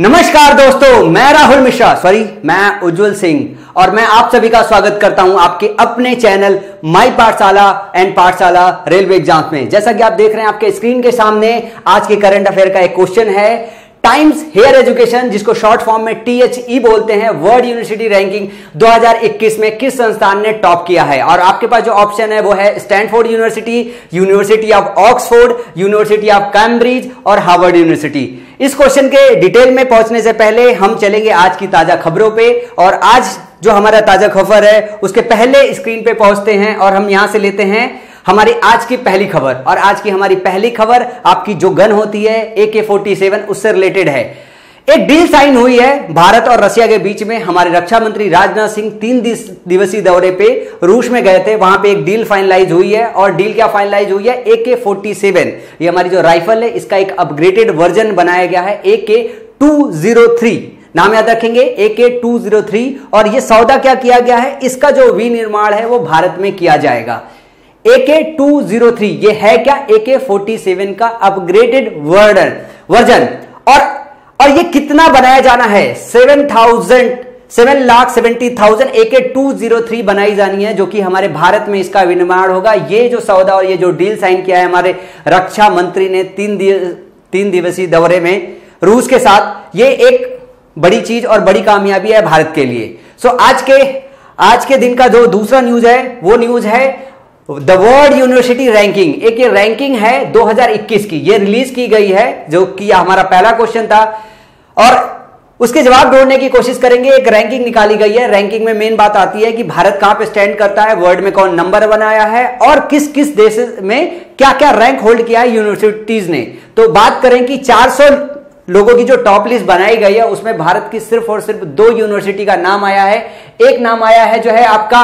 नमस्कार दोस्तों, मैं राहुल मिश्रा सॉरी मैं उज्जवल सिंह और मैं आप सभी का स्वागत करता हूँ आपके अपने चैनल माई पाठशाला एंड पाठशाला रेलवे एग्ज़ाम में। जैसा कि आप देख रहे हैं, आपके स्क्रीन के सामने आज के करंट अफेयर का एक क्वेश्चन है। टाइम्स हेयर एजुकेशन जिसको शॉर्ट फॉर्म में टीएचई बोलते हैं वर्ल्ड यूनिवर्सिटी रैंकिंग 2021 में किस संस्थान ने टॉप किया है? और आपके पास जो ऑप्शन है, वो है Stanford university university of Oxford university of Cambridge और हार्वर्ड यूनिवर्सिटी इस क्वेश्चन के डिटेल में पहुँचने से पहले हम चलेंगे आज की ताज़ा खबरों पे और आज जो हमारा ताज़ा खबर है, उसके पहले स्क्रीन पे पहुँचते हैं और हम यहाँ से लेते हैं हमारी आज की पहली खबर। और आज की हमारी पहली खबर आपकी जो गन होती है ए के फोर्टी सेवन उससे रिलेटेड है। एक डील साइन हुई है, भारत और रशिया के बीच में। हमारे रक्षा मंत्री राजनाथ सिंह तीन दिवसीय दौरे पे रूस में गए थे। वहाँ पे एक डील फाइनलाइज हुई है और डील क्या फाइनलाइज हुई है? ए के फोर्टी सेवन ये हमारी जो राइफल है, इसका एक अपग्रेडेड वर्जन बनाया गया है A K two zero three नाम याद रखेंगे ए के टू ज़ीरो थ्री और ये सौदा क्या किया गया है? इसका जो विनिर्माण है, वो भारत में किया जाएगा। ए के टू ज़ीरो थ्री ये है क्या? ए के फोर्टी सेवन का अपग्रेडेड वर्डन वर्जन और और ये कितना बनाया जाना है? Seven thousand seven lakh seventy thousand A K two zero three बनाई जानी है जो कि हमारे भारत में इसका विनिर्माण होगा। ये जो सौदा और ये जो डील साइन किया है हमारे रक्षा मंत्री ने तीन दिव, तीन दिवसीय दौरे में रूस के साथ ये एक बड़ी चीज़ और बड़ी कामयाबी है भारत के लिए। सो आज के आज के दिन का जो दूसरा न्यूज़ है वो न्यूज़ है द वर्ल्ड यूनिवर्सिटी रैंकिंग एक ये रैंकिंग है 2021 की। ये रिलीज़ की गई है जो कि हमारा पहला क्वेश्चन था। और उसके जवाब ढूँढने की कोशिश करेंगे। एक रैंकिंग निकाली गई है। रैंकिंग में मेन बात आती है कि भारत कहाँ पे स्टैंड करता है वर्ल्ड में कौन नंबर बनाया है और किस किस देश में क्या क्या रैंक होल्ड किया है यूनिवर्सिटीज ने। तो बात करें कि 400 लोगों की जो टॉप लिस्ट बनाई गई है, उसमें भारत की सिर्फ़ और सिर्फ़ दो यूनिवर्सिटी का नाम आया है। एक नाम आया है जो है आपका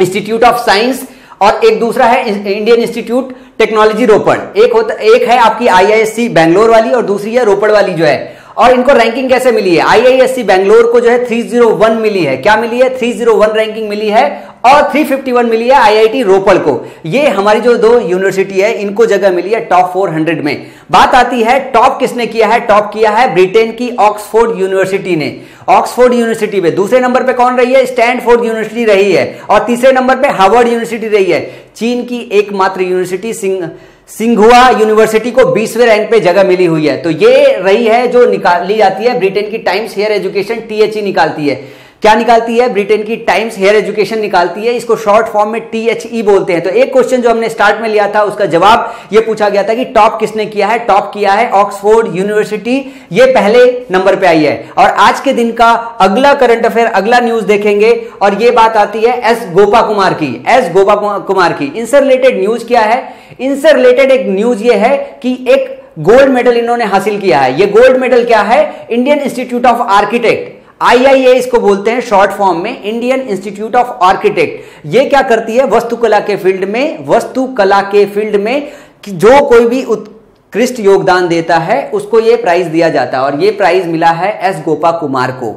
इंस्टीट्यूट ऑफ़ साइंस और एक दूसरा है इंडियन इंस्टीट्यूट टेक्नोलॉजी रोपड़ एक होता, एक है आपकी आईआईएससी बैंगलोर वाली और दूसरी है रोपड़ वाली जो है। और इनको रैंकिंग कैसे मिली है? आईआईएससी बैंगलोर को जो है 301 मिली है। क्या मिली है? 301 रैंकिंग मिली है और 351 मिली है आईआईटी रोपड़ को। ये हमारी जो दो यूनिवर्सिटी है, इनको जगह मिली है टॉप 400 में। बात आती है टॉप किसने किया है? टॉप किया है ब्रिटेन की ऑक्सफोर्ड यूनिवर्सिटी ने। ऑक्सफोर्ड यूनिवर्सिटी में दूसरे नंबर पे कौन रही है? स्टैंडफोर्ड यूनिवर्सिटी रही है। और तीसरे नंबर पे हार्वर्ड यूनिवर्सिटी रही है। चीन की एकमात्र यूनिवर्सिटी सिंह सिंघुआ यूनिवर्सिटी को बीसवें रैंक पे जगह मिली हुई है। तो ये रही है जो निकाली जाती है, ब्रिटेन की टाइम्स हेयर एजुकेशन टीएचई निकालती है। क्या निकालती है? ब्रिटेन की टाइम्स हेयर एजुकेशन निकालती है। इसको शॉर्ट फॉर्म में टीएचई बोलते हैं। तो एक क्वेश्चन जो हमने स्टार्ट में लिया था, उसका जवाब यह पूछा गया था कि टॉप किसने किया है? टॉप किया है ऑक्सफोर्ड यूनिवर्सिटी ये पहले नंबर पे आई है। और आज के दिन का अगला करंट अफेयर अगला न्यूज़ देखेंगे। और ये बात आती है एस गोपा कुमार की। एस गोपा कुमार की। इनसे रिलेटेड न्यूज़ क्या है? इनसे रिलेटेड एक न्यूज़ ये है कि एक गोल्ड मेडल इन्होंने हासिल किया है। ये गोल्ड मेडल क्या है? Indian institute of architect IIA इसको बोलते हैं शॉर्ट फॉर्म में इंडियन इंस्टीट्यूट ऑफ़ आर्किटेक्ट ये क्या करती है? वस्तुकला के फ़ील्ड में, वस्तुकला के फ़ील्ड में जो कोई भी उत्कृष्ट योगदान देता है, उसको ये प्राइज दिया जाता है और ये प्राइज मिला है एस गोपा कुमार को।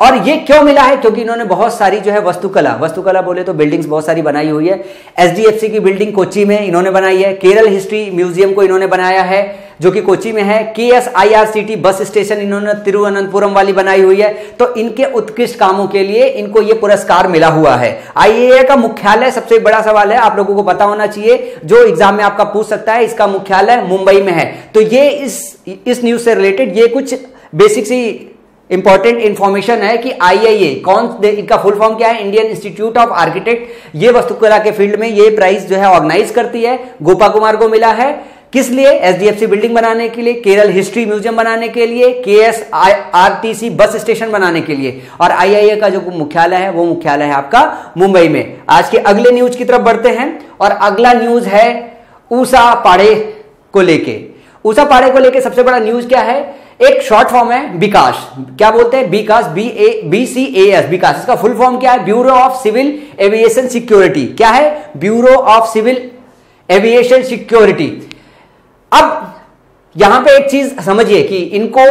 और ये क्यों मिला है? क्योंकि इन्होंने बहुत सारी जो है वस्तुकला वस्तुकला बोले तो बिल्डिंग्स बहुत सारी बनाई हुई है। एसडीएफसी की बिल्डिंग कोची में इन्होंने बनाई है। केरल हिस्ट्री म्यूज़ियम को इन्होंने बनाया है। जो कि कोची में है K S I R C T bus station इन्होंने तिरुवनंतपुरम वाली बनाई हुई है। तो इनके उत्कृष्ट कामों के लिए इनको ये पुरस्कार मिला हुआ है। आईएए का मुख्यालय, सबसे बड़ा सवाल है, आप लोगों को पता होना चाहिए, जो एग्ज़ाम में आपका पूछ सकता है, इसका मुख्यालय मुंबई में है। तो ये इस इस न्यूज़ से रिलेटेड ये कुछ बेसिक सी इंपॉर्टेंट इंफॉर्मेशन है कि आईआईए कौन इनका फुल फॉर्म क्या है? इंडियन इंस्टीट्यूट ऑफ़ आर्किटेक्ट ये वस्तुकला के फ़ील्ड में ये प्राइज जो है ऑर्गेनाइज करती है। गोपा कुमार को मिला है। किस लिए? एसडीएफसी बिल्डिंग बनाने के लिए, केरल हिस्ट्री म्यूज़ियम बनाने के लिए के S R T C bus station बनाने के लिए। और आईआईए का जो मुख्यालय है, वो मुख्यालय है आपका मुंबई में। आज के अगले न्यूज़ की तरफ़ बढ़ते हैं और अगला न्यूज़ है ऊषा पाड़े को लेके। ऊषा पाड़े को लेके सबसे बड़ा न्यूज़ क्या है? एक शॉर्ट फॉर्म है, विकास। क्या बोलते हैं? BCAS B A B C A S BCAS. इसका फुल फॉर्म क्या है? Bureau of civil aviation security. क्या है? Bureau of civil aviation security. यहाँ पे एक चीज़ समझिए कि इनको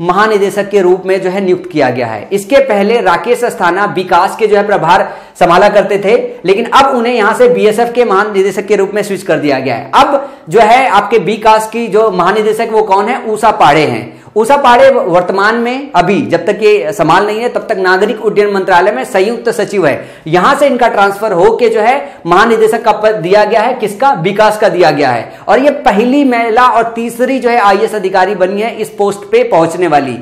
महानिदेशक के रूप में जो है नियुक्त किया गया है। इसके पहले राकेश अस्थाना विकास के जो है प्रभार संभाला करते थे, लेकिन अब उन्हें यहाँ से बीएसएफ के महानिदेशक के रूप में स्विच कर दिया गया है। अब जो है आपके विकास की जो महानिदेशक वो कौन है? ऊषा पाड़े हैं। उषा पाड़े वर्तमान में, अभी, जब तक ये संभाल नहीं है, तब तक नागरिक उड्डयन मंत्रालय में संयुक्त सचिव है। यहाँ से इनका ट्रांसफ़र होके जो है, महानिदेशक का पद दिया गया है, किसका? विकास का दिया गया है। और ये पहली महिला और तीसरी जो है आई अधिकारी बनी है, इस पोस्ट पे पहुँचने वाली।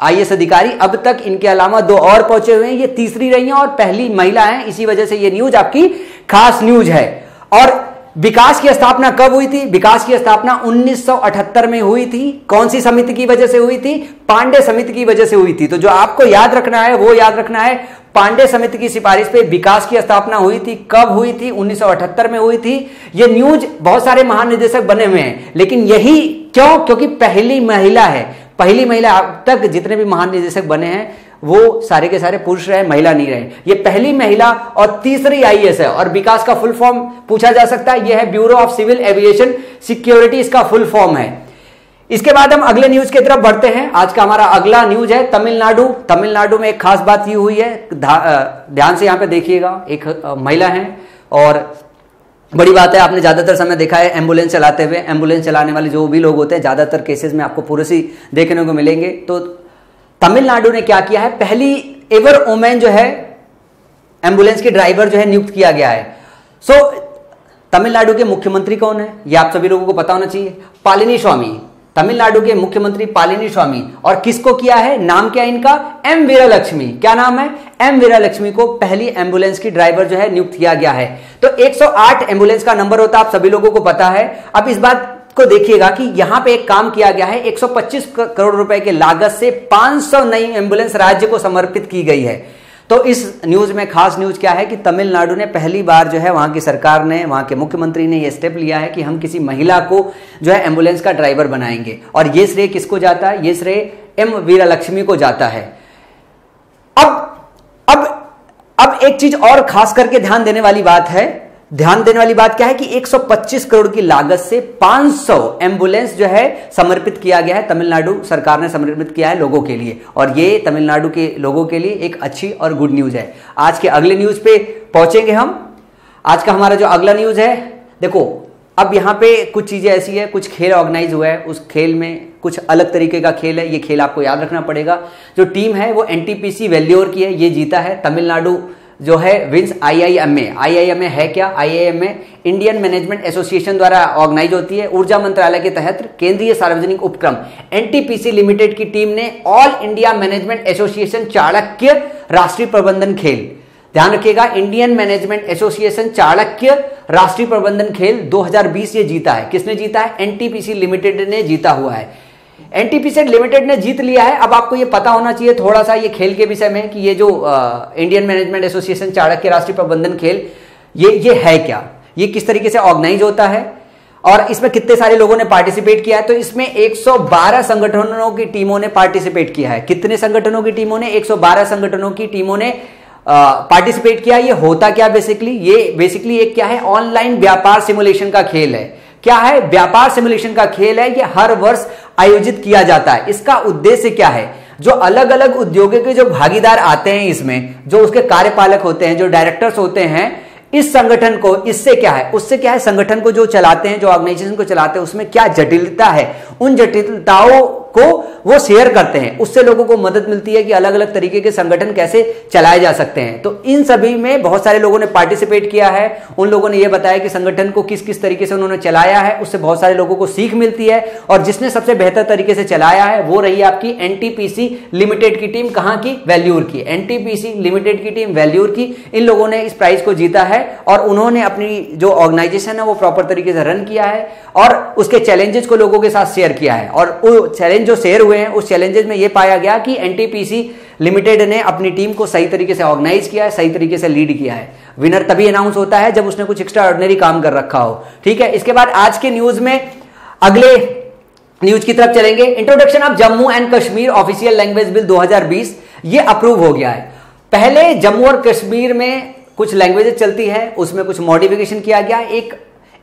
आई अधिकारी अब तक इनके अलावा दो और पहुँचे हुए हैं, ये तीसरी रही हैं और पहली महिला है। इसी वजह से ये न्यूज़ आपकी खास न्यूज़ है। और विकास की स्थापना कब हुई थी? विकास की स्थापना 1978 में हुई थी। कौन सी समिति की वजह से हुई थी? पांडे समिति की वजह से हुई थी। तो जो आपको याद रखना है, वो याद रखना है, पांडे समिति की सिफारिश पे विकास की स्थापना हुई थी। कब हुई थी? 1978 में हुई थी। ये न्यूज़ बहुत सारे महानिदेशक बने हुए हैं, लेकिन यही क्यों? क्योंकि पहली महिला है। पहली महिला अब तक जितने भी महानिदेशक बने हैं वो सारे के सारे पुरुष रहे महिला नहीं रहे। ये पहली महिला और तीसरी आईएएस है और विकास का फुल फॉर्म पूछा जा सकता है। यह है bureau of civil aviation security इसका फुल फॉर्म है। इसके बाद हम अगले न्यूज़ की तरफ़ बढ़ते हैं। आज का हमारा अगला न्यूज़ है तमिलनाडु। तमिलनाडु में एक खास बात ये हुई है ध्यान से यहाँ पे देखिएगा, एक महिला है और बड़ी बात है, आपने ज़्यादातर समय देखा है एंबुलेंस चलाते हुए। एंबुलेंस चलाने वाले जो भी लोग होते हैं, ज़्यादातर केसेस में आपको पुरुष ही देखने को मिलेंगे। तो तमिलनाडु ने क्या किया है? पहली एवर ओमेन जो है एंबुलेंस के ड्राइवर जो है नियुक्त किया गया है। सो so, तमिलनाडु के मुख्यमंत्री कौन है? ये आप सभी लोगों को पता होना चाहिए। पालिनी स्वामी। तमिलनाडु के मुख्यमंत्री पालिनी स्वामी। और किसको किया है? नाम क्या है इनका? एम वीरा लक्ष्मी क्या नाम है? एम वीरा लक्ष्मी को पहली एंबुलेंस की ड्राइवर जो है नियुक्त किया गया है। तो 108 एंबुलेंस का नंबर होता है आप सभी लोगों को पता है। अब इस बात को देखिएगा कि यहाँ पे एक काम किया गया है 125 करोड़ रुपए के लागत से 500 नई एंबुलेंस राज्य को समर्पित की गई है। तो इस न्यूज़ में खास न्यूज़ क्या है कि तमिलनाडु ने पहली बार जो है वहाँ की सरकार ने, वहाँ के मुख्यमंत्री ने यह स्टेप लिया है कि हम किसी महिला को जो है एंबुलेंस का ड्राइवर बनाएँगे। और ये श्रेय किसको जाता है? ये श्रेय एम वीरा लक्ष्मी को जाता है। अब अब अब एक चीज़ और खास करके ध्यान देने वाली बात है ध्यान देने वाली बात क्या है कि 125 करोड़ की लागत से 500 एंबुलेंस जो है समर्पित किया गया है। तमिलनाडु सरकार ने समर्पित किया है लोगों के लिए। और ये तमिलनाडु के लोगों के लिए एक अच्छी और गुड न्यूज़ है। आज के अगले न्यूज़ पे पहुँचेंगे हम। आज का हमारा जो अगला न्यूज़ है, देखो, अब यहाँ पे कुछ चीज़ें ऐसी है, कुछ खेल ऑर्गेनाइज हुआ है। उस खेल में कुछ अलग तरीके का खेल है। ये खेल आपको याद रखना पड़ेगा। जो टीम है, वो एनटीपीसी वेल्योर की है। ये जीता है तमिलनाडु जो है wins I I M A I I M A है क्या? I I M A Indian management association द्वारा ऑर्गेनाइज होती है। ऊर्जा मंत्रालय के तहत केंद्रीय सार्वजनिक उपक्रम। एनटीपीसी लिमिटेड की टीम ने all India management association Chanakya राष्ट्रीय प्रबंधन खेल। ध्यान रखिएगा, इंडियन मैनेजमेंट एसोसिएशन चाणक्य राष्ट्रीय प्रबंधन खेल 2020 ये जीता है। किसने जीता है? एनटीपीसी लिमिटेड ने जीता हुआ है। एनटीपीसी लिमिटेड ने जीत लिया है। अब आपको ये पता होना चाहिए थोड़ा सा ये खेल के विषय में कि ये जो इंडियन मैनेजमेंट एसोसिएशन चाणक्य राष्ट्रीय प्रबंधन खेल, ये ये है क्या? ये किस तरीके से ऑर्गेनाइज होता है? और इसमें कितने सारे लोगों ने पार्टिसिपेट किया है? तो इसमें 112 संगठनों की टीमों ने पार्टिसिपेट किया है। कितने संगठनों की टीमों ने? 112 संगठनों की टीमों ने पार्टिसिपेट किया ये होता क्या बेसिकली ये बेसिकली एक क्या है? ऑनलाइन व्यापार सिमुलेशन का खेल है। क्या है? व्यापार सिमुलेशन का खेल है। ये हर वर्ष आयोजित किया जाता है। इसका उद्देश्य क्या है? जो अलग अलग उद्योगों के जो भागीदार आते हैं इसमें, जो उसके कार्यपालक होते हैं, जो डायरेक्टर्स होते हैं, इस संगठन को, इससे क्या है? उससे क्या है? संगठन को जो चलाते हैं, जो ऑर्गेनाइजेशन को चलाते हैं, उसमें क्या जटिलता है? उन जटिलताओं को वो शेयर करते हैं। उससे लोगों को मदद मिलती है कि अलग अलग तरीके के संगठन कैसे चलाए जा सकते हैं। तो इन सभी में बहुत सारे लोगों ने पार्टिसिपेट किया है। उन लोगों ने यह बताया कि संगठन को किस किस तरीके से उन्होंने चलाया है। उससे बहुत सारे लोगों को सीख मिलती है। और जिसने सबसे बेहतर तरीके से चलाया है, वो रही आपकी एनटीपीसी लिमिटेड की टीम कहाँ की? वैल्यूर की। एनटीपीसी लिमिटेड की टीम वैल्यूर की। इन लोगों ने इस प्राइज को जीता है और उन्होंने अपनी जो ऑर्गेनाइजेशन है, वो प्रॉपर तरीके से रन किया है और उसके चैलेंजेस को लोगों के साथ शेयर किया है। और वो चैलेंज जो शेयर हुए हैं, उस चैलेंजेस में ये पाया गया कि एनटीपीसी लिमिटेड ने अपनी टीम को सही तरीके से ऑर्गेनाइज किया है, सही तरीके से लीड किया है। विनर तभी अनाउंस होता है जब उसने कुछ एक्स्ट्रा ऑर्डिनरी काम कर रखा हो। ठीक है, इसके बाद आज के न्यूज़ में अगले न्यूज़ की तरफ़ चलेंगे। Introduction of Jammu and Kashmir official language bill 2020 ये अप्रूव हो गया है। पहले जम्मू और कश्मीर में कुछ लैंग्वेजेस चलती है, उसमें कुछ मॉडिफिकेशन किया गया। एक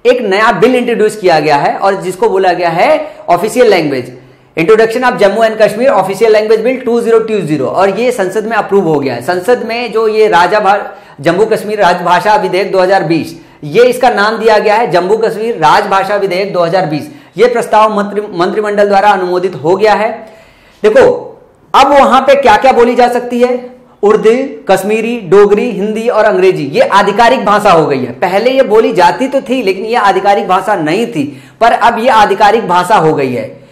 एक नया बिल इंट्रोड्यूस किया गया है और जिसको बोला गया है official language introduction of Jammu and Kashmir official language bill 2020 और ये संसद में अप्रूव हो गया है। संसद में जो ये राजा जम्मू कश्मीर राजभाषा विधेयक 2020 ये इसका नाम दिया गया है जम्मू कश्मीर राजभाषा विधेयक 2020 ये प्रस्ताव मंत्री मंत्रिमंडल द्वारा अनुमोदित हो गया है। देखो, अब वहाँ पे क्या क्या बोली जा सकती है? उर्दू, कश्मीरी, डोगरी, हिंदी और अंग्रेज़ी, ये आधिकारिक भाषा हो गई है। पहले ये बोली जाती तो थी, लेकिन ये आधिकारिक भाषा नहीं थी, पर अब ये आधिकारिक भाषा हो गई है।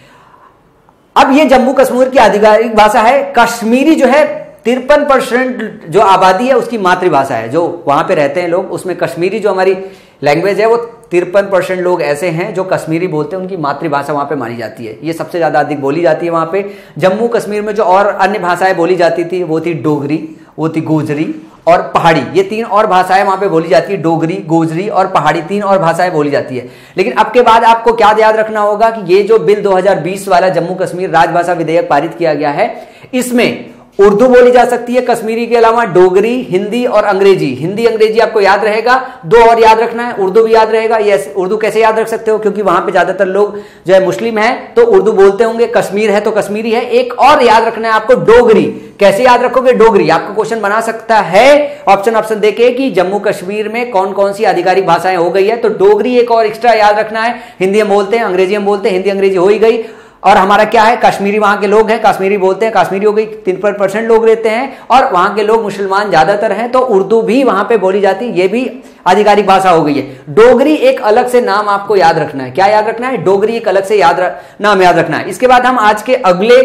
अब ये जम्मू कश्मीर की आधिकारिक भाषा है। कश्मीरी जो है, तिरपन परसेंट जो आबादी है, उसकी मातृभाषा है। जो वहाँ पे रहते हैं लोग, उसमें कश्मीरी जो हमारी लैंग्वेज है, वो तिरपन परसेंट लोग ऐसे हैं जो कश्मीरी बोलते हैं, उनकी मातृभाषा वहाँ पे मानी जाती है। ये सबसे ज़्यादा अधिक बोली जाती है वहाँ पे। जम्मू कश्मीर में जो और अन्य भाषाएँ बोली जाती थी, वो थी डोगरी, वो थी गोजरी और पहाड़ी, ये तीन और भाषाएँ वहाँ पे बोली जाती है, डोगरी, गोजरी और पहाड़ी, तीन और भाषाएँ बोली जाती है। लेकिन अब के बाद आपको क्या याद रखना होगा कि ये जो बिल 2020 वाला जम्मू कश्मीर राजभाषा विधेयक पारित किया गया है, इसमें उर्दू बोली जा सकती है, कश्मीरी के अलावा डोगरी, हिंदी और अंग्रेज़ी। हिंदी, अंग्रेज़ी आपको याद रहेगा। दो और याद रखना है, उर्दू भी याद रहेगा। ये उर्दू कैसे याद रख सकते हो? क्योंकि वहाँ पे ज़्यादातर लोग जो है मुस्लिम है तो उर्दू बोलते होंगे, कश्मीर है तो कश्मीरी है। एक और याद रखना है आपको, डोगरी। कैसे याद रखोगे? डोगरी। आपको क्वेश्चन बना सकता है। ऑप्शन ऑप्शन देखे कि जम्मू कश्मीर में कौन कौन सी आधिकारिक भाषाएँ हो गई है। तो डोगरी एक और एक्स्ट्रा याद रखना है। हिंदी हम बोलते हैं, अंग्रेज़ी हम बोलते हैं, हिंदी, अंग्रेज़ी हो ही गई। और हमारा क्या है? कश्मीरी, वहाँ के लोग हैं, कश्मीरी बोलते हैं, कश्मीरी हो गई, तीन परसेंट लोग रहते हैं, और वहाँ के लोग मुसलमान ज़्यादातर हैं तो उर्दू भी वहाँ पे बोली जाती है ये भी आधिकारिक भाषा हो गई है। डोगरी एक अलग से नाम आपको याद रखना है। क्या याद रखना है? डोगरी एक अलग से याद र... नाम याद रखना है। इसके बाद हम आज के अगले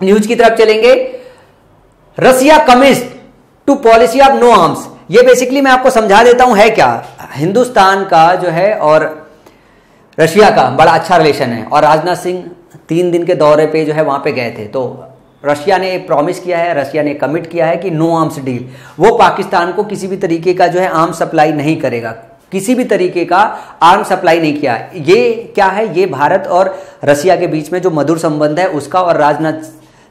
न्यूज़ की तरफ़ चलेंगे। Russia commits to policy of no arms. ये बेसिकली मैं आपको समझा देता हूँ, है क्या? हिंदुस्तान का जो है, और रशिया का बड़ा अच्छा रिलेशन है। और राजनाथ सिंह तीन दिन के दौरे पे जो है वहाँ पे गए थे। तो रशिया ने प्रॉमिस किया है, रशिया ने कमिट किया है कि नो आर्म्स डील वो पाकिस्तान को किसी भी तरीके का जो है आर्म सप्लाई नहीं करेगा। किसी भी तरीके का आर्म सप्लाई नहीं किया। ये क्या है? ये भारत और रशिया के बीच में जो मधुर संबंध है, उसका और राजनाथ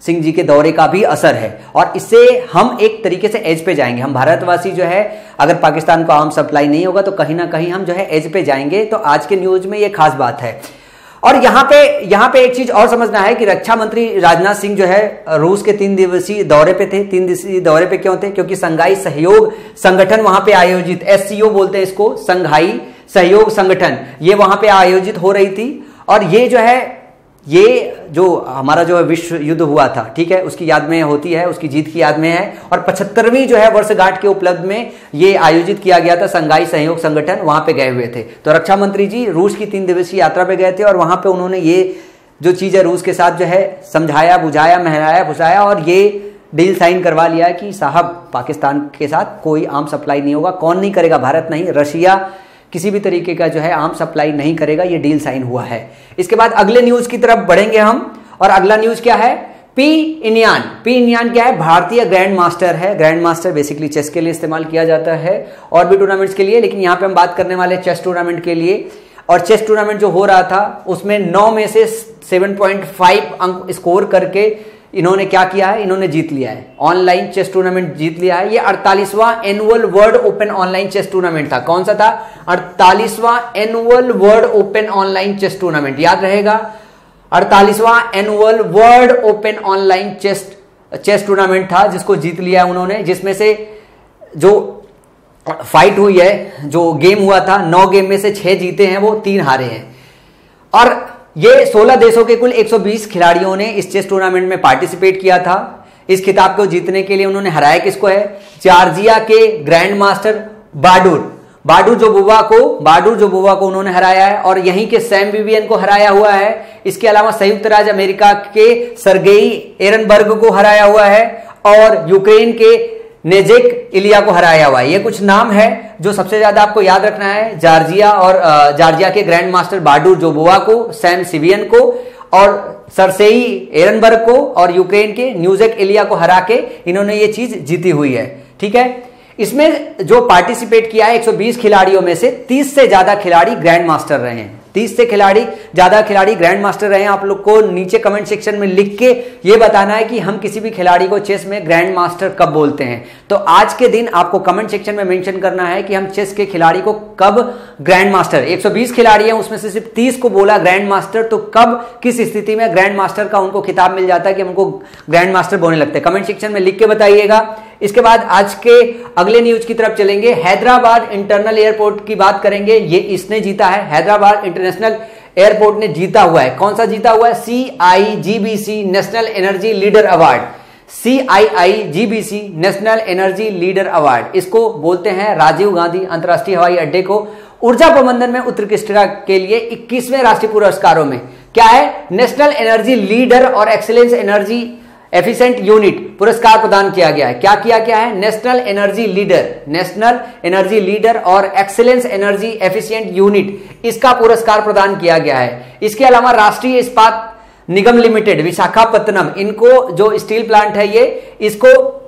सिंह जी के दौरे का भी असर है। और इससे हम एक तरीके से एज पे जाएँगे। हम भारतवासी जो है, अगर पाकिस्तान को आम सप्लाई नहीं होगा तो कहीं ना कहीं हम जो है एज पे जाएँगे। तो आज के न्यूज़ में ये खास बात है। और यहाँ पे यहाँ पे एक चीज़ और समझना है कि रक्षा मंत्री राजनाथ सिंह जो है, रूस के तीन दिवसीय दौरे पे थे। तीन दिवसीय दौरे पे क्यों थे? क्योंकि संघाई सहयोग संगठन वहाँ पे आयोजित एससीओ बोलते हैं इसको, संघाई सहयोग संगठन, ये वहाँ पे आयोजित हो रही थी। और ये जो है ये जो हमारा जो है विश्व युद्ध हुआ था, ठीक है? उसकी याद में होती है, उसकी जीत की याद में है। और पचहत्तरवीं जो है वर्षगांठ के उपलब्ध में ये आयोजित किया गया था, संघाई सहयोग संगठन, वहाँ पे गए हुए थे। तो रक्षा मंत्री जी, रूस की तीन दिवसीय यात्रा पे गए थे और वहाँ पे उन्होंने ये जो चीज़ है रूस के साथ जो है समझाया, बुझाया, महराया भुसाया और ये डील साइन करवा लिया कि साहब, पाकिस्तान के साथ कोई आम सप्लाई नहीं होगा, कौन नहीं करेगा, भारत नहीं, रशिया किसी भी तरीके का जो है आम सप्लाई नहीं करेगा, ये डील साइन हुआ है। इसके बाद अगले न्यूज़ की तरफ़ बढ़ेंगे हम, और अगला न्यूज़ क्या है? पी इनियान पी इनियान क्या है? भारतीय ग्रैंड मास्टर है। ग्रैंड मास्टर बेसिकली चेस के लिए इस्तेमाल किया जाता है, और भी टूर्नामेंट्स के लिए, लेकिन यहाँ पे हम बात करने वाले चेस टूर्नामेंट के लिए। और चेस टूर्नामेंट जो हो रहा था, उसमें नौ में से 7.5 अंक स्कोर करके इन्होंने क्या किया है? इन्होंने जीत लिया है। ऑनलाइन चेस टूर्नामेंट जीत लिया है। ये अड़तालीसवां annual world open online chess tournament था। कौन सा था? अड़तालीसवां annual world open online chess tournament याद रहेगा? अड़तालीसवां annual world open online chess chess tournament था, जिसको जीत लिया है उन्होंने, जिसमें से जो फाइट हुई है, जो गेम हुआ था, नौ गेम में से छह जीते हैं, वो तीन हारे हैं। और ये 16 देशों के कुल 120 खिलाड़ियों ने इस चेस टूर्नामेंट में पार्टिसिपेट किया था। इस खिताब को जीतने के लिए उन्होंने हराया किसको है? जॉर्जिया के ग्रैंड मास्टर बाडूर। बाडूर जो बुबा को, बाडूर जो बुबा को उन्होंने हराया है और यहीं के सैम विवियन को हराया हुआ है। इसके अलावा संयुक्त राज्य अमेरिका के सरगेई एरनबर्ग को हराया हुआ है और यूक्रेन के नेजेक इलिया को हराया हुआ है। ये कुछ नाम है जो सबसे ज़्यादा आपको याद रखना है। जॉर्जिया और जॉर्जिया के ग्रैंड मास्टर बाडूर जोबोवा को, सैम सिवियन को और सरसेई एरनबर्ग को और यूक्रेन के न्यूजेक इलिया को हरा के इन्होंने ये चीज़ जीती हुई है। ठीक है? इसमें जो पार्टिसिपेट किया है 120 खिलाड़ियों में से 30 से ज़्यादा खिलाड़ी ग्रैंड मास्टर रहे हैं। तीस से खिलाड़ी, ज़्यादा खिलाड़ी ग्रैंड मास्टर रहे आप लोग को, नीचे कमेंट सेक्शन में लिख के ये बताना है कि हम किसी भी खिलाड़ी को चेस में ग्रैंड मास्टर कब बोलते हैं। तो आज के दिन आपको कमेंट सेक्शन में मेंशन करना है कि हम चेस के खिलाड़ी को कब ग्रैंड मास्टर 120 खिलाड़ी हैं, उसमें से सिर्फ़ 30 को बोला ग्रैंड मास्टर तो कब, किस स्थिति में ग्रैंड मास्टर का उनको खिताब मिल जाता है कि हमको ग्रैंड मास्टर बोलने लगते हैं। कमेंट सेक्शन में लिख के बताइएगा। इसके बाद आज के अगले न्यूज़ की तरफ़ चलेंगे। हैदराबाद इंटरनल एयरपोर्ट की बात करेंगे। ये इसने जीता है। हैदराबाद इंटरनेशनल एयरपोर्ट ने जीता हुआ है। कौन सा जीता हुआ है? C I G B C national energy leader award C I I G B C national energy leader award इसको बोलते हैं राजीव गांधी अंतर्राष्ट्रीय हवाई अड्डे को ऊर्जा प्रबंधन में उत्कृष्टता के लिए 21वें राष्ट्रीय पुरस्कारों में। क्या है? नेशनल एनर्जी लीडर और एक्सीलेंस एनर्जी एफिशिएंट यूनिट पुरस्कार प्रदान किया गया है। क्या किया गया है? National energy leader national energy leader और एक्सीलेंस एनर्जी एफिशिएंट यूनिट इसका पुरस्कार प्रदान किया गया है। इसके अलावा राष्ट्रीय इस्पात निगम लिमिटेड, विशाखापत्तनम, इनको जो स्टील प्लांट है ये, इसको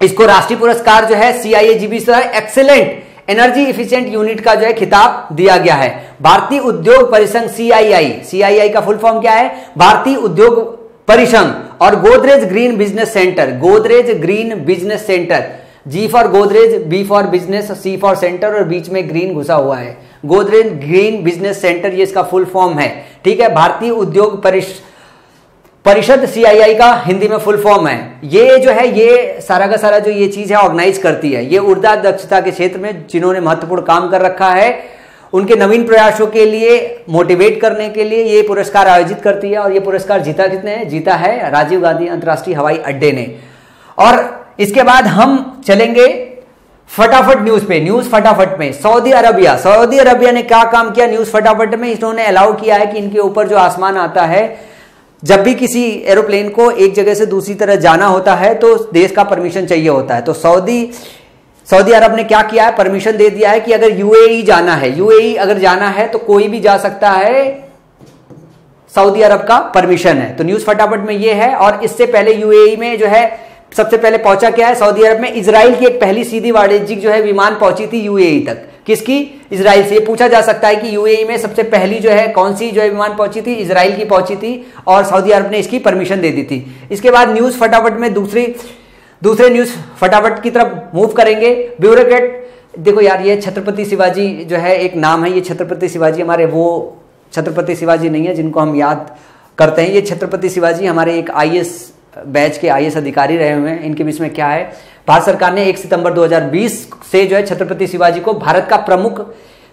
इसको राष्ट्रीय पुरस्कार जो है सीआईएजीबी से एक्सेलेंट एनर्जी इफिशियंट यूनिट का जो है, खिताब दिया गया है। भारतीय उद्योग परिसंघ सीआईआई सीआईआई का फुल फॉर्म क्या है? भारतीय उद्योग परिसंघ और Godrej green business centre Godrej green business centre G for Godrej B for business C for centre और बीच में ग्रीन घुसा हुआ है। गोदरेज ग्रीन बिज़नेस सेंटर ये इसका फुल फॉर्म है। ठीक है? भारतीय उद्योग परिषद परिषद सीआईआई का हिंदी में फुल फॉर्म है। ये जो है, ये सारा का सारा जो ये चीज़ है ऑर्गेनाइज करती है। ये ऊर्जा दक्षता के क्षेत्र में जिन्होंने महत्वपूर्ण काम कर रखा है उनके नवीन प्रयासों के लिए मोटिवेट करने के लिए ये पुरस्कार आयोजित करती है और ये पुरस्कार जीता कितने जीता है राजीव गांधी अंतर्राष्ट्रीय हवाई अड्डे ने। और इसके बाद हम चलेंगे फटाफट न्यूज़ पे, न्यूज़ फटाफट में। सऊदी अरबिया सऊदी अरबिया ने क्या काम किया न्यूज़ फटाफट में? इन्होंने अलाउ किया है कि इनके ऊपर जो आसमान आता है, जब भी किसी एरोप्लेन को एक जगह से दूसरी तरह जाना होता है तो देश का परमिशन चाहिए होता है। तो सऊदी सऊदी अरब ने क्या किया है? परमिशन दे दिया है कि अगर यूएई जाना है यूएई अगर जाना है तो कोई भी जा सकता है सऊदी अरब का परमिशन है। तो न्यूज़ फटाफट में ये है और इससे पहले यूएई में जो है, सबसे पहले पहुँचा क्या है? सऊदी अरब में इसराइल की एक पहली सीधी वाणिज्यिक जो है विमान पहुँची थी यूएई तक। किसकी? इसराइल से। पूछा जा सकता है कि यूएई में सबसे पहली जो है, कौन सी जो है विमान पहुँची थी? इसराइल की पहुँची थी और सऊदी अरब ने इसकी परमिशन दे दी थी। इसके बाद न्यूज़ फटाफट में दूसरी दूसरे न्यूज़ फटाफट की तरफ़ मूव करेंगे। ब्यूरोक्रेट, देखो यार, ये छत्रपति शिवाजी जो है, एक नाम है, ये छत्रपति शिवाजी हमारे वो छत्रपति शिवाजी नहीं है जिनको हम याद करते हैं। ये छत्रपति शिवाजी हमारे एक आई बैच के आई अधिकारी रहे हुए हैं। इनके बीच में क्या है? भारत सरकार ने 1 सितंबर 2020 से जो है, छत्रपति शिवाजी को भारत का प्रमुख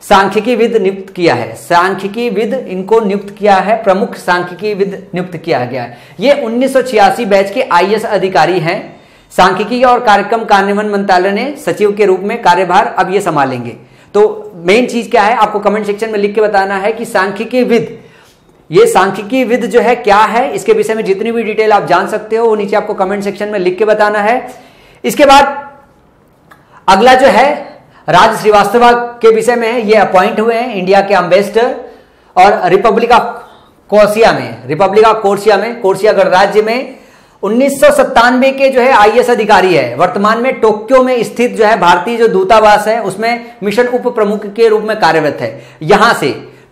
सांख्यिकी विद नियुक्त किया है। सांख्यिकी विद इनको नियुक्त किया है, प्रमुख सांख्यिकी विद नियुक्त किया गया है। ये उन्नीस सौ छियासी बैच के आई अधिकारी हैं। सांख्यिकी और कार्यक्रम कार्यान्वयन मंत्रालय ने सचिव के रूप में कार्यभार अब ये संभालेंगे। तो मेन चीज़ क्या है? आपको कमेंट सेक्शन में लिख के बताना है कि सांख्यिकी विद, ये सांख्यिकी विद जो है क्या है? इसके विषय में जितनी भी डिटेल आप जान सकते हो, वो नीचे आपको कमेंट सेक्शन में लिख के बताना है। इसके बाद अगला जो है, राज श्रीवास्तव के विषय में ये अपॉइंट हुए हैं इंडिया के अम्बेसडर और रिपब्लिक ऑफ़ कोर्सिया में रिपब्लिक ऑफ़ कोर्सिया में कोर्सिया गणराज्य में। उन्नीस के जो है आईएएस अधिकारी है। वर्तमान में टोक्यो में स्थित जो है भारतीय जो दूतावास है, उसमें मिशन उप प्रमुख के रूप में कार्यरत है। यहाँ से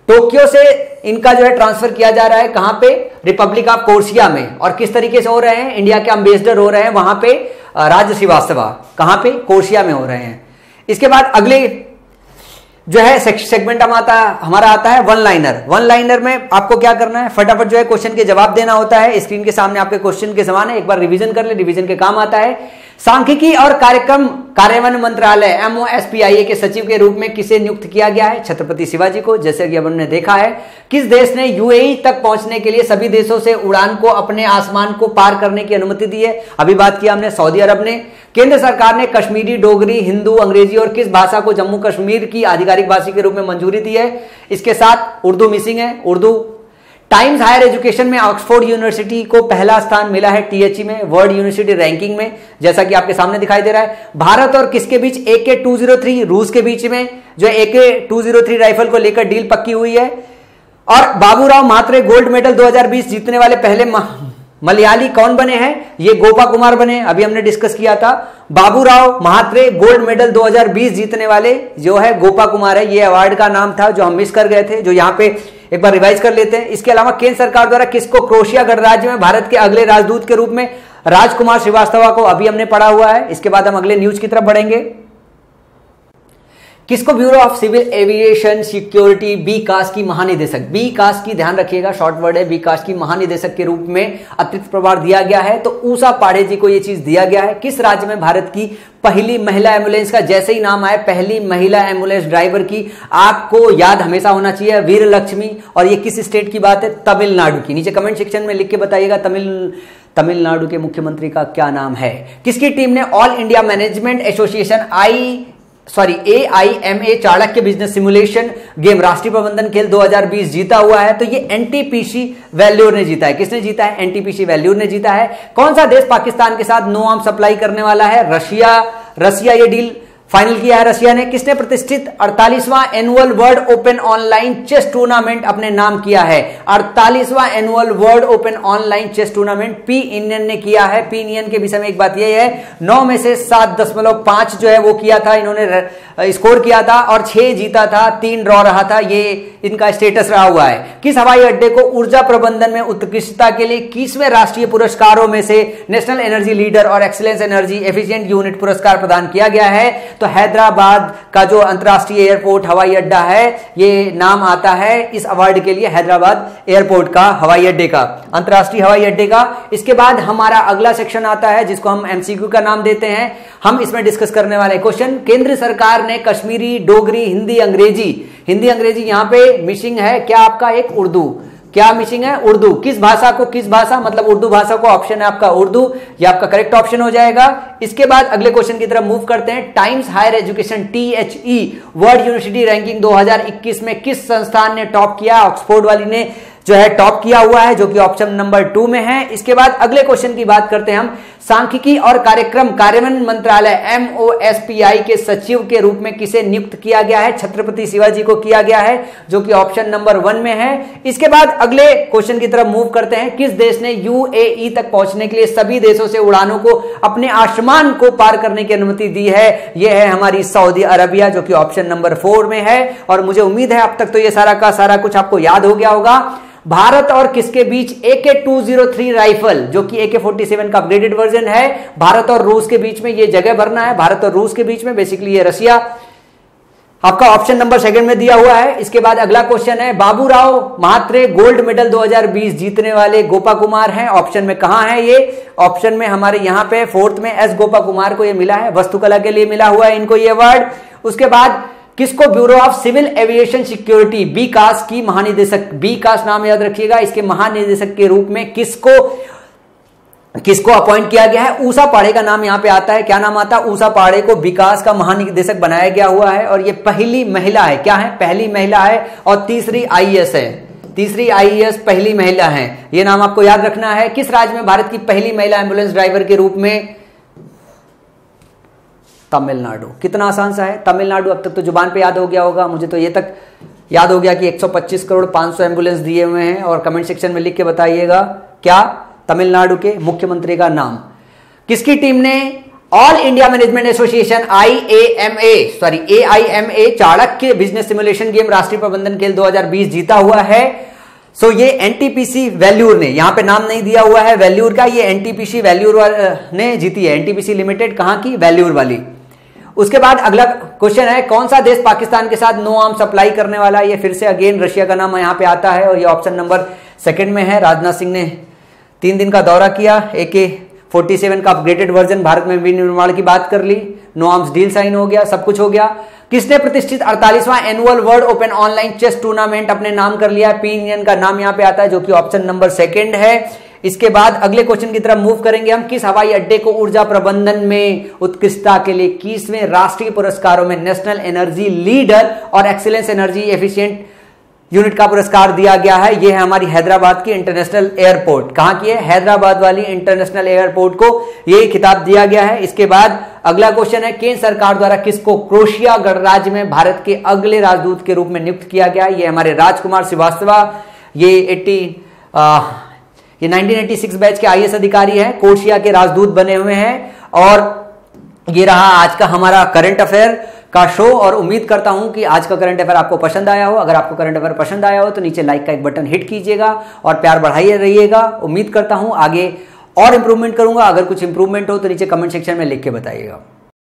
टोक्यो से इनका जो है ट्रांसफ़र किया जा रहा है। कहाँ पे? रिपब्लिक ऑफ़ कोर्सिया में। और किस तरीके से हो रहे हैं? इंडिया के अम्बेसडर हो रहे हैं, वहाँ पे राज श्रीवास्तवा कहाँ पे? कोर्सिया में हो रहे हैं। इसके बाद अगले जो है सेगमेंट हम आता, हमारा आता है वन लाइनर वन लाइनर में आपको क्या करना है? फटाफट जो है क्वेश्चन के जवाब देना होता है। स्क्रीन के सामने आपके क्वेश्चन के समान है। एक बार रिवीजन कर ले रिवीजन के काम आता है। सांख्यिकी और कार्यक्रम कार्यान्वयन मंत्रालय एमओएसपीआईए के सचिव के रूप में किसे नियुक्त किया गया है? छत्रपति शिवाजी को, जैसे कि हमने देखा है, किस देश ने यूएई तक पहुँचने के लिए सभी देशों से उड़ान को अपने आसमान को पार करने की अनुमति दी है? अभी बात किया हमने सऊदी अरब ने। केंद्र सरकार ने कश्मीरी, डोगरी, हिंदू, अंग्रेज़ी और किस भाषा को जम्मू कश्मीर की आधिकारिक भाषा के रूप में मंजूरी दी है? इसके साथ उर्दू मिसिंग है। उर्दू टाइम्स हायर एजुकेशन में ऑक्सफोर्ड यूनिवर्सिटी को पहला स्थान मिला है टीएचई में, वर्ल्ड यूनिवर्सिटी रैंकिंग में, जैसा कि आपके सामने दिखाई दे रहा है। भारत और किसके बीच? ए के टू ज़ीरो थ्री रूस के बीच में, जो ए K two zero three rifle को लेकर डील पक्की हुई है। और बाबूराव महात्रे गोल्ड मेडल 2020 जीतने वाले पहले मलयाली कौन बने हैं? ये गोपा कुमार बने, अभी हमने डिस्कस किया था। बाबूराव महात्रे गोल्ड मेडल 2020 जीतने वाले जो है गोपा कुमार है। ये अवार्ड का नाम था जो हम मिस कर गए थे, जो यहाँ पे एक बार रिवाइज कर लेते हैं। इसके अलावा केंद्र सरकार द्वारा किसको क्रोशिया गणराज्य में भारत के अगले राजदूत के रूप में राजकुमार श्रीवास्तवा को अभी हमने पढ़ा हुआ है। इसके बाद हम अगले न्यूज़ की तरफ़ बढ़ेंगे। किसको bureau of civil aviation security B cast की महानिदेशक? बी कास्ट की, ध्यान रखिएगा शॉर्ट वर्ड है बी कास्ट की महानिदेशक के रूप में अतिरिक्त प्रभार दिया गया है। तो ऊषा पाड़े जी को यह चीज़ दिया गया है। किस राज्य में भारत की पहली महिला एंबुलेंस का जैसे ही नाम आए, पहली महिला एंबुलेंस ड्राइवर की, आपको याद हमेशा होना चाहिए वीर लक्ष्मी और ये किस स्टेट की बात है? तमिलनाडु की। नीचे कमेंट सेक्शन में लिख के बताइएगा, तमिल, तमिलनाडु के मुख्यमंत्री का क्या नाम है? किसकी टीम ने all India management association I sorry A I M A Chanakya business simulation game, राष्ट्रीय प्रबंधन खेल 2020 जीता हुआ है। तो ये एनटीपीसी वैल्यूर ने जीता है। किसने जीता है? एनटीपीसी वैल्यूर ने जीता है। कौन सा देश पाकिस्तान के साथ नो आर्म सप्लाई करने वाला है? रशिया। रशिया ये डील फाइनल किया है रशिया ने, किसने प्रतिष्ठित 48वां annual world open online chess tournament अपने नाम किया है? 48वां annual world open online chess tournament P Indian ने किया है। पी इंडियन के विषय में एक बात यह है, नौ में से सात दशमलव पाँच जो है वो किया था, इन्होंने स्कोर किया था और छह जीता था, तीन ड्रॉ रहा था, ये इनका स्टेटस रहा हुआ है। किस हवाई अड्डे को ऊर्जा प्रबंधन में उत्कृष्टता के लिए किसवें राष्ट्रीय पुरस्कारों में से नेशनल एनर्जी लीडर और एक्सीलेंस एनर्जी एफिशिएंट यूनिट पुरस्कार प्रदान किया गया है? तो हैदराबाद का जो अंतरराष्ट्रीय एयरपोर्ट हवाई अड्डा है, ये नाम आता है इस अवार्ड के लिए हैदराबाद एयरपोर्ट का हवाई अड्डे का, अंतरराष्ट्रीय हवाई अड्डे का। इसके बाद हमारा अगला सेक्शन आता है, जिसको हम एमसीक्यू का नाम देते हैं। हम इसमें डिस्कस करने वाले क्वेश्चन, केंद्र सरकार ने कश्मीरी, डोगरी, हिंदी, अंग्रेज़ी हिंदी, अंग्रेज़ी यहाँ पे मिसिंग है। क्या आपका एक उर्दू? क्या मिसिंग है? उर्दू। किस भाषा को, किस भाषा? मतलब उर्दू भाषा को ऑप्शन है आपका उर्दू, ये आपका करेक्ट ऑप्शन हो जाएगा। इसके बाद अगले क्वेश्चन की तरफ़ मूव करते हैं। Times Higher Education T H E world university ranking 2021 में किस संस्थान ने टॉप किया? ऑक्सफोर्ड वाली ने जो है टॉप किया हुआ है, जो कि ऑप्शन नंबर टू में है। इसके बाद अगले क्वेश्चन की बात करते हैं हम। सांख्यिकी और कार्यक्रम कार्यान्वयन मंत्रालय एमओएसपीआई के सचिव के रूप में किसे नियुक्त किया गया है? छत्रपति शिवाजी को किया गया है, जो कि ऑप्शन नंबर वन में है। इसके बाद अगले क्वेश्चन की तरफ़ मूव करते हैं। किस देश ने यूएई तक पहुँचने के लिए सभी देशों से उड़ानों को अपने आसमान को पार करने की अनुमति दी है? यह है हमारी सऊदी अरबिया, जो कि ऑप्शन नंबर फोर में है। और मुझे उम्मीद है अब तक तो ये सारा का सारा कुछ आपको याद हो गया होगा। भारत और किसके बीच ए K two zero three rifle जो कि ए के फोर्टी सेवन का अपग्रेडेड वर्जन है, भारत और रूस के बीच में ये जगह भरना है। भारत और रूस के बीच में बेसिकली ये रशिया। आपका ऑप्शन नंबर सेकंड में दिया हुआ है। इसके बाद अगला क्वेश्चन है बाबूराव महात्रे गोल्ड मेडल 2020 जीतने वाले गोपा कुमार हैं। ऑप्शन में कहा है ये? ऑप्शन में हमारे यहाँ पे फोर्थ में एस गोपा कुमार को ये मिला है। वस्तुकला के लिए मिला हुआ है इनको ये अवार्ड उसके बाद किसको bureau of civil aviation security, B CAS की महानिदेशक, बी कास नाम याद रखिएगा, इसके महानिदेशक के रूप में किसको किसको अपॉइंट किया गया है? ऊषा पाड़े का नाम यहाँ पे आता है। क्या नाम आता है? ऊषा पाड़े को विकास का महानिदेशक बनाया गया हुआ है और ये पहली महिला है। क्या है? पहली महिला है और तीसरी आईएएस है। तीसरी आईएएस पहली महिला है। ये नाम आपको याद रखना है। किस राज्य में भारत की पहली महिला एंबुलेंस ड्राइवर के रूप में तमिलनाडु। कितना आसान सा है? तमिलनाडु अब तक तो ज़ुबान पे याद हो गया होगा। मुझे तो ये तक याद हो गया कि 125 करोड़ 500 एंबुलेंस दिए हुए हैं और कमेंट सेक्शन में लिख के बताइएगा क्या तमिलनाडु के मुख्यमंत्री का नाम। किसकी टीम ने all India management association I A M A sorry A I M A Chanakya business simulation game राष्ट्रीय प्रबंधन खेल 2020 जीता हुआ है। सो so, ये एनटीपीसी वैल्यूर ने यहाँ पे नाम नहीं दिया हुआ है वैल्यूर का ये एनटीपीसी वैल्यूर ने जीती है। एनटीपीसी लिमिटेड कहाँ की? वैल्यूर वाली। उसके बाद अगला क्वेश्चन है, कौन सा देश पाकिस्तान के साथ नो आर्म सप्लाई करने वाला है? ये फिर से अगेन रशिया का नाम यहाँ पे आता है और ये ऑप्शन नंबर सेकंड में है। राजनाथ सिंह ने तीन दिन का दौरा किया ए के फोर्टी सेवन का अपग्रेडेड वर्जन भारत में विनिर्माण की बात कर ली। नो आर्म्स डील साइन हो गया, सब कुछ हो गया। किसने प्रतिष्ठित अड़तालीसवां annual world open online chess tournament अपने नाम कर लिया पी इंडियन का नाम यहाँ पे आता है, जो कि ऑप्शन नंबर सेकंड है। इसके बाद अगले क्वेश्चन की तरफ़ मूव करेंगे हम, किस हवाई अड्डे को ऊर्जा प्रबंधन में उत्कृष्टता के लिए किसवें राष्ट्रीय पुरस्कारों में नेशनल एनर्जी लीडर और एक्सीलेंस एनर्जी एफिशिएंट यूनिट का पुरस्कार दिया गया है। यह है हमारी हैदराबाद की इंटरनेशनल एयरपोर्ट कहाँ की है? हैदराबाद वाली इंटरनेशनल एयरपोर्ट को यह खिताब दिया गया है। इसके बाद अगला क्वेश्चन है, केंद्र सरकार द्वारा किसको क्रोशिया गणराज्य में भारत के अगले राजदूत के रूप में नियुक्त किया गया ये हमारे राजकुमार श्रीवास्तवा, ये एट्टी ये 1986 बैच के आईएएस अधिकारी हैं, कोशिया के राजदूत बने हुए हैं, और ये रहा आज का हमारा करंट अफेयर का शो और उम्मीद करता हूँ कि आज का करंट अफेयर आपको पसंद आया हो। अगर आपको करंट अफेयर पसंद आया हो तो नीचे लाइक का एक बटन हिट कीजिएगा, और प्यार बढ़ाइए, रहिएगा। उम्मीद करता हूँ आगे और इंप्रूवमेंट करूँगा। अगर कुछ इंप्रूवमेंट हो तो नीचे कमेंट सेक्शन में लिख के बताइएगा।